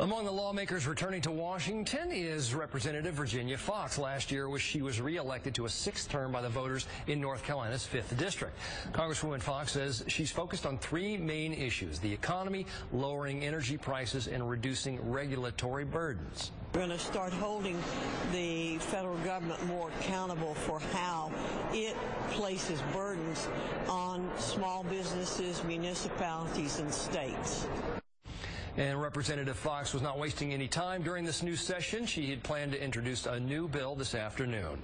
Among the lawmakers returning to Washington is Representative Virginia Foxx. Last year, she was reelected to a sixth term by the voters in North Carolina's 5th District. Congresswoman Foxx says she's focused on three main issues, the economy, lowering energy prices, and reducing regulatory burdens. We're going to start holding the federal government more accountable for how it places burdens on small businesses, municipalities, and states. And Representative Foxx was not wasting any time during this new session. She had planned to introduce a new bill this afternoon.